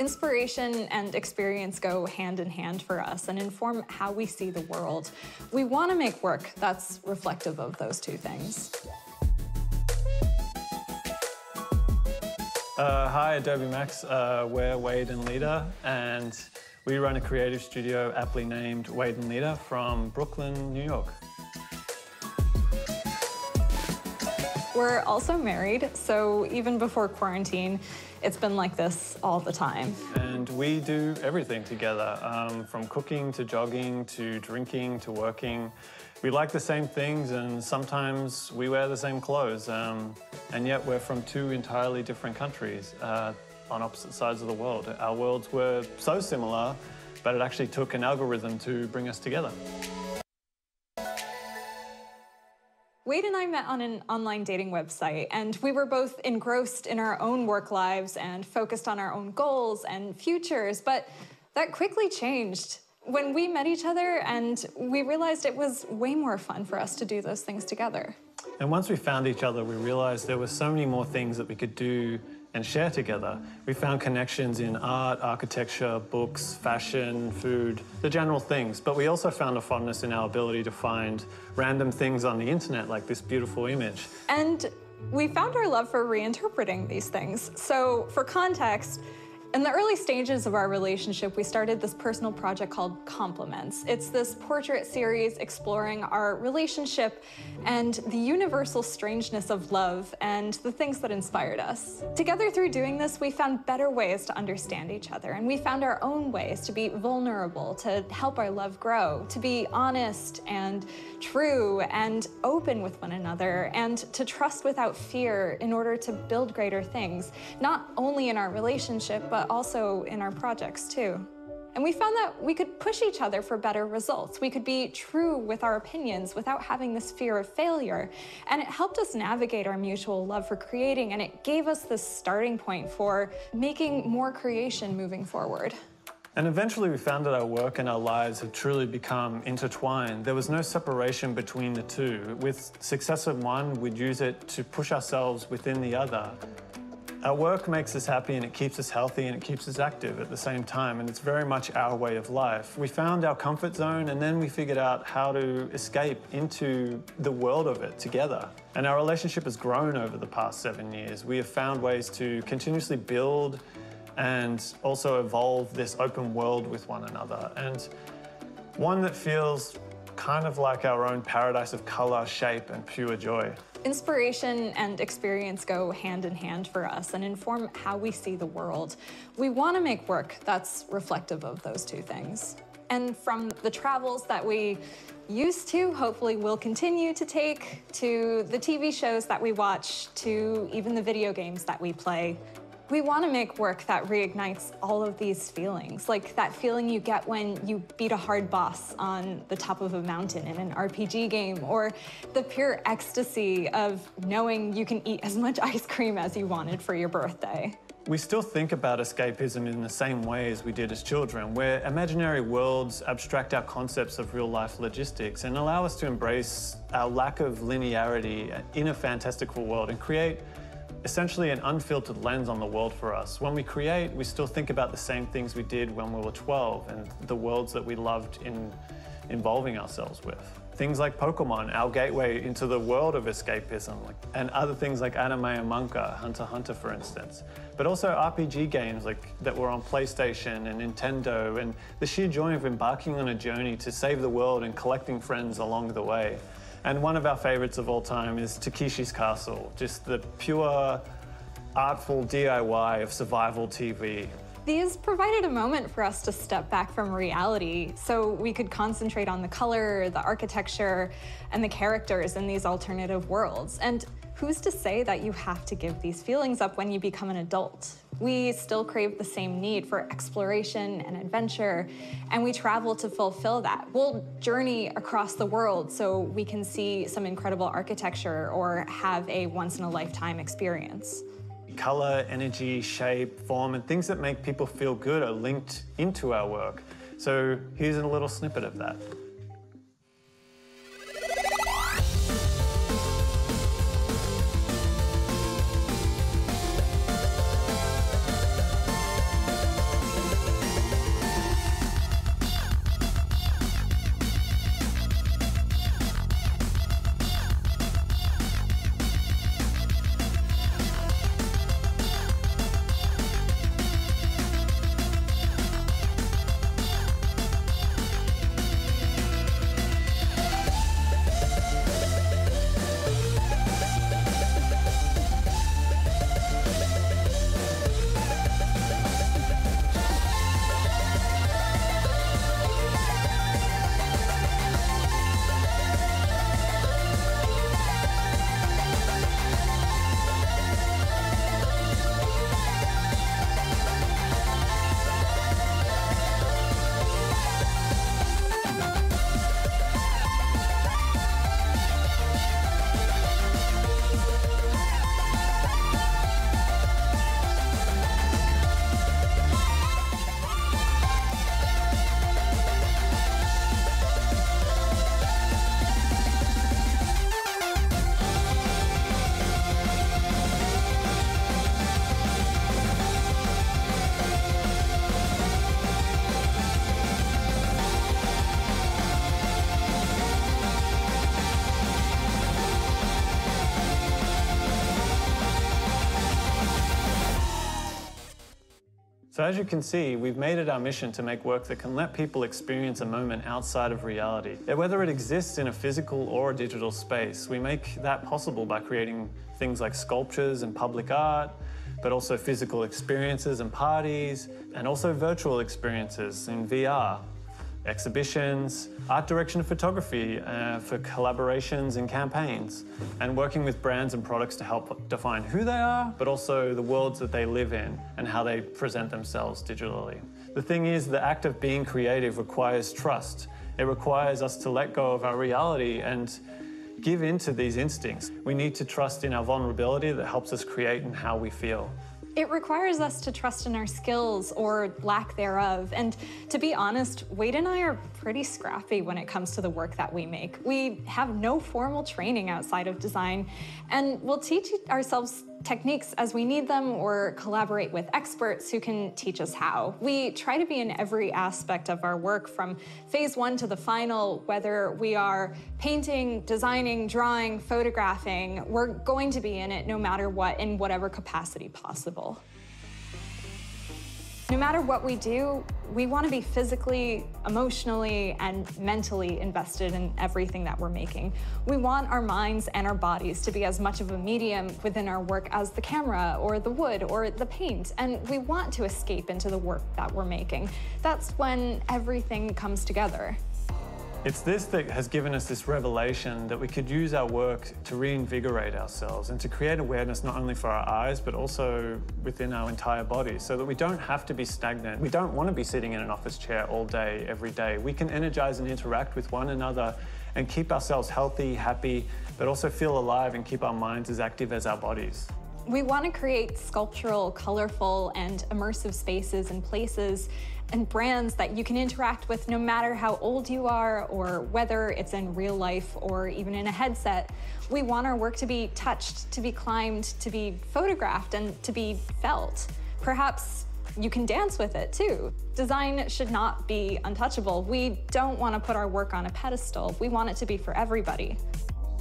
Inspiration and experience go hand in hand for us and inform how we see the world. We want to make work that's reflective of those two things. Uh, hi, Adobe Max. Uh, we're Wade and Leta, and we run a creative studio aptly named Wade and Leta from Brooklyn, New York. We're also married, so even before quarantine, it's been like this all the time. And we do everything together, um, from cooking to jogging to drinking to working. We like the same things and sometimes we wear the same clothes. Um, and yet we're from two entirely different countries uh, on opposite sides of the world. Our worlds were so similar, but it actually took an algorithm to bring us together. Wade and I met on an online dating website, and we were both engrossed in our own work lives and focused on our own goals and futures, but that quickly changed when we met each other and we realized it was way more fun for us to do those things together. And once we found each other, we realized there were so many more things that we could do and share together. We found connections in art, architecture, books, fashion, food, the general things. But we also found a fondness in our ability to find random things on the internet, like this beautiful image. And we found our love for reinterpreting these things. So, for context, in the early stages of our relationship, we started this personal project called Compliments. It's this portrait series exploring our relationship and the universal strangeness of love and the things that inspired us. Together through doing this, we found better ways to understand each other, and we found our own ways to be vulnerable, to help our love grow, to be honest and true and open with one another, and to trust without fear in order to build greater things, not only in our relationship, but also in our projects too. And we found that we could push each other for better results. We could be true with our opinions without having this fear of failure. And it helped us navigate our mutual love for creating, and it gave us this starting point for making more creation moving forward. And eventually we found that our work and our lives have truly become intertwined. There was no separation between the two. With success of one, we'd use it to push ourselves within the other. Our work makes us happy and it keeps us healthy and it keeps us active at the same time, and it's very much our way of life. We found our comfort zone and then we figured out how to escape into the world of it together. And our relationship has grown over the past seven years. We have found ways to continuously build and also evolve this open world with one another. And one that feels kind of like our own paradise of color, shape, and pure joy. Inspiration and experience go hand in hand for us and inform how we see the world. We want to make work that's reflective of those two things. And from the travels that we used to, hopefully will continue to take, to the TV shows that we watch, to even the video games that we play, we want to make work that reignites all of these feelings, like that feeling you get when you beat a hard boss on the top of a mountain in an RPG game, or the pure ecstasy of knowing you can eat as much ice cream as you wanted for your birthday. We still think about escapism in the same way as we did as children, where imaginary worlds abstract our concepts of real life logistics and allow us to embrace our lack of linearity in a fantastical world and create essentially an unfiltered lens on the world for us. When we create, we still think about the same things we did when we were 12 and the worlds that we loved in involving ourselves with. Things like Pokemon, our gateway into the world of escapism, and other things like Anime and manga, Hunter Hunter for instance. But also RPG games like that were on PlayStation and Nintendo, and the sheer joy of embarking on a journey to save the world and collecting friends along the way. And one of our favorites of all time is Takeshi's Castle, just the pure, artful DIY of survival TV. These provided a moment for us to step back from reality so we could concentrate on the color, the architecture, and the characters in these alternative worlds. And who's to say that you have to give these feelings up when you become an adult? We still crave the same need for exploration and adventure, and we travel to fulfill that. We'll journey across the world so we can see some incredible architecture or have a once in a lifetime experience. Color, energy, shape, form, and things that make people feel good are linked into our work. So here's a little snippet of that. So as you can see, we've made it our mission to make work that can let people experience a moment outside of reality. Whether it exists in a physical or a digital space, we make that possible by creating things like sculptures and public art, but also physical experiences and parties, and also virtual experiences in VR exhibitions, art direction and photography uh, for collaborations and campaigns, and working with brands and products to help define who they are, but also the worlds that they live in and how they present themselves digitally. The thing is, the act of being creative requires trust. It requires us to let go of our reality and give in to these instincts. We need to trust in our vulnerability that helps us create and how we feel. It requires us to trust in our skills or lack thereof. And to be honest, Wade and I are pretty scrappy when it comes to the work that we make. We have no formal training outside of design, and we'll teach ourselves techniques as we need them or collaborate with experts who can teach us how. We try to be in every aspect of our work from phase one to the final, whether we are painting, designing, drawing, photographing, we're going to be in it no matter what in whatever capacity possible. No matter what we do, we want to be physically, emotionally, and mentally invested in everything that we're making. We want our minds and our bodies to be as much of a medium within our work as the camera or the wood or the paint, and we want to escape into the work that we're making. That's when everything comes together. It's this that has given us this revelation that we could use our work to reinvigorate ourselves and to create awareness not only for our eyes, but also within our entire body so that we don't have to be stagnant. We don't want to be sitting in an office chair all day, every day. We can energize and interact with one another and keep ourselves healthy, happy, but also feel alive and keep our minds as active as our bodies. We want to create sculptural, colorful, and immersive spaces and places and brands that you can interact with no matter how old you are or whether it's in real life or even in a headset. We want our work to be touched, to be climbed, to be photographed, and to be felt. Perhaps you can dance with it too. Design should not be untouchable. We don't want to put our work on a pedestal. We want it to be for everybody.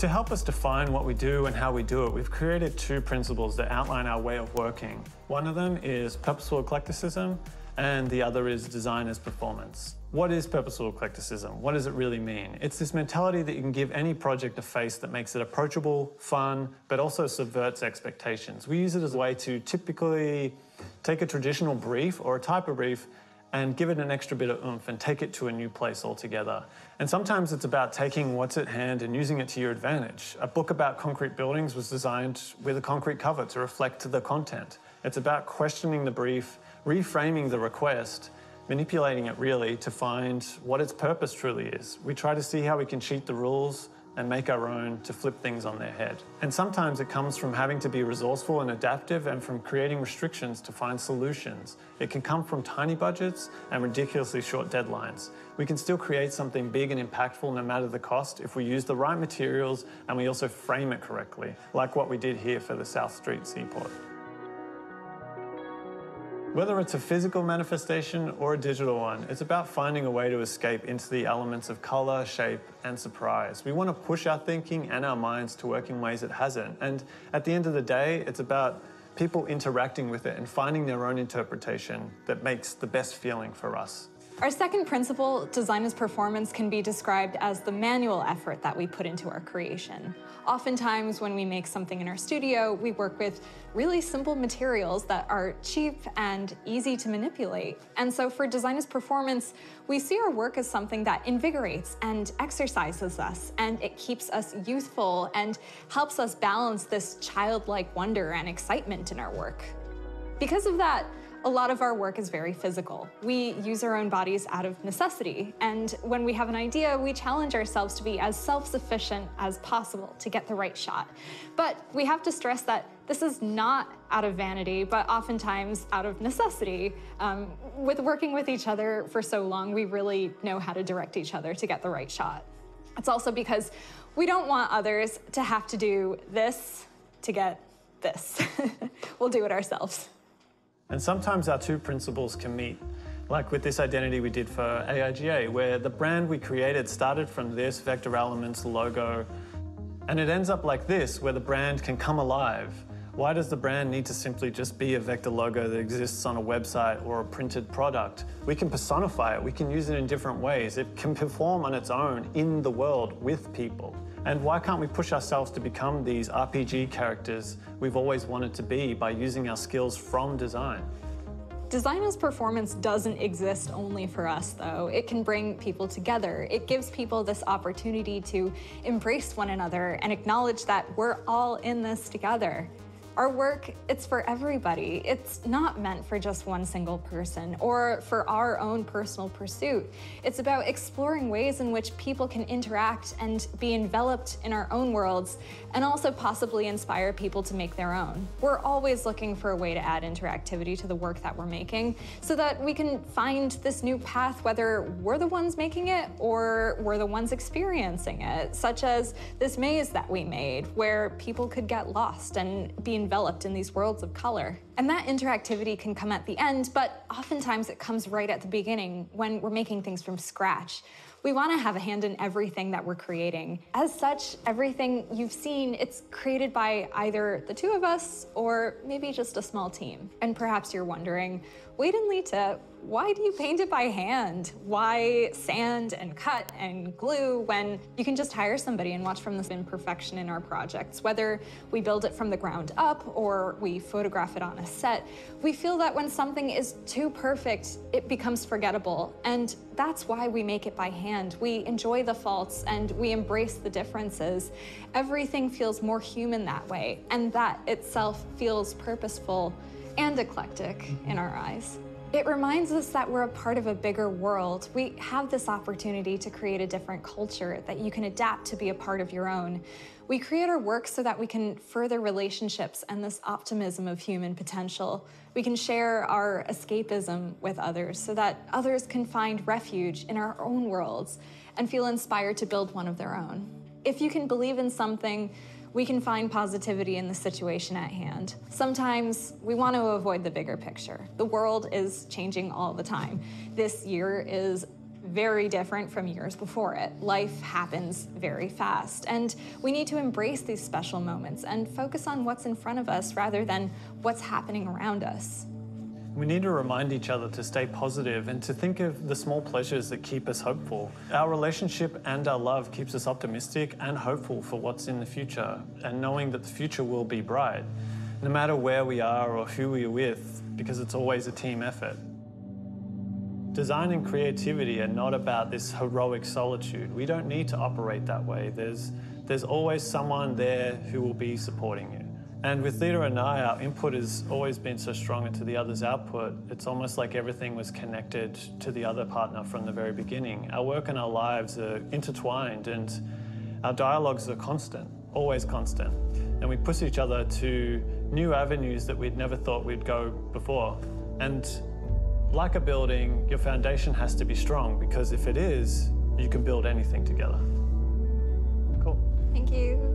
To help us define what we do and how we do it, we've created two principles that outline our way of working. One of them is purposeful eclecticism, and the other is design as performance. What is purposeful eclecticism? What does it really mean? It's this mentality that you can give any project a face that makes it approachable, fun, but also subverts expectations. We use it as a way to typically take a traditional brief or a type of brief and give it an extra bit of oomph and take it to a new place altogether. And sometimes it's about taking what's at hand and using it to your advantage. A book about concrete buildings was designed with a concrete cover to reflect the content. It's about questioning the brief, reframing the request, manipulating it really to find what its purpose truly is. We try to see how we can cheat the rules and make our own to flip things on their head. And sometimes it comes from having to be resourceful and adaptive and from creating restrictions to find solutions. It can come from tiny budgets and ridiculously short deadlines. We can still create something big and impactful no matter the cost if we use the right materials and we also frame it correctly, like what we did here for the South Street Seaport. Whether it's a physical manifestation or a digital one, it's about finding a way to escape into the elements of color, shape, and surprise. We want to push our thinking and our minds to work in ways it hasn't. And at the end of the day, it's about people interacting with it and finding their own interpretation that makes the best feeling for us. Our second principle, design as performance, can be described as the manual effort that we put into our creation. Oftentimes, when we make something in our studio, we work with really simple materials that are cheap and easy to manipulate. And so for design as performance, we see our work as something that invigorates and exercises us, and it keeps us youthful and helps us balance this childlike wonder and excitement in our work. Because of that, a lot of our work is very physical. We use our own bodies out of necessity, and when we have an idea, we challenge ourselves to be as self-sufficient as possible to get the right shot. But we have to stress that this is not out of vanity, but oftentimes out of necessity. Um, with working with each other for so long, we really know how to direct each other to get the right shot. It's also because we don't want others to have to do this to get this. we'll do it ourselves. And sometimes our two principles can meet, like with this identity we did for AIGA, where the brand we created started from this Vector Elements logo, and it ends up like this, where the brand can come alive. Why does the brand need to simply just be a vector logo that exists on a website or a printed product? We can personify it, we can use it in different ways. It can perform on its own in the world with people. And why can't we push ourselves to become these RPG characters we've always wanted to be by using our skills from design? Design as performance doesn't exist only for us, though. It can bring people together. It gives people this opportunity to embrace one another and acknowledge that we're all in this together. Our work, it's for everybody. It's not meant for just one single person or for our own personal pursuit. It's about exploring ways in which people can interact and be enveloped in our own worlds and also possibly inspire people to make their own. We're always looking for a way to add interactivity to the work that we're making so that we can find this new path, whether we're the ones making it or we're the ones experiencing it, such as this maze that we made where people could get lost and be enveloped in these worlds of color. And that interactivity can come at the end, but oftentimes it comes right at the beginning when we're making things from scratch. We want to have a hand in everything that we're creating. As such, everything you've seen, it's created by either the two of us or maybe just a small team. And perhaps you're wondering, Wade and Leta, why do you paint it by hand? Why sand and cut and glue when you can just hire somebody and watch from this imperfection in our projects? Whether we build it from the ground up or we photograph it on a set, we feel that when something is too perfect, it becomes forgettable. And that's why we make it by hand. We enjoy the faults and we embrace the differences. Everything feels more human that way, and that itself feels purposeful and eclectic in our eyes. It reminds us that we're a part of a bigger world. We have this opportunity to create a different culture that you can adapt to be a part of your own. We create our work so that we can further relationships and this optimism of human potential. We can share our escapism with others so that others can find refuge in our own worlds and feel inspired to build one of their own. If you can believe in something, we can find positivity in the situation at hand. Sometimes we want to avoid the bigger picture. The world is changing all the time. This year is very different from years before it. Life happens very fast, and we need to embrace these special moments and focus on what's in front of us rather than what's happening around us. We need to remind each other to stay positive and to think of the small pleasures that keep us hopeful. Our relationship and our love keeps us optimistic and hopeful for what's in the future and knowing that the future will be bright, no matter where we are or who we are with, because it's always a team effort. Design and creativity are not about this heroic solitude. We don't need to operate that way. There's, there's always someone there who will be supporting you. And with Leta and I, our input has always been so strong into the other's output. It's almost like everything was connected to the other partner from the very beginning. Our work and our lives are intertwined and our dialogues are constant, always constant. And we push each other to new avenues that we'd never thought we'd go before. And like a building, your foundation has to be strong because if it is, you can build anything together. Cool. Thank you.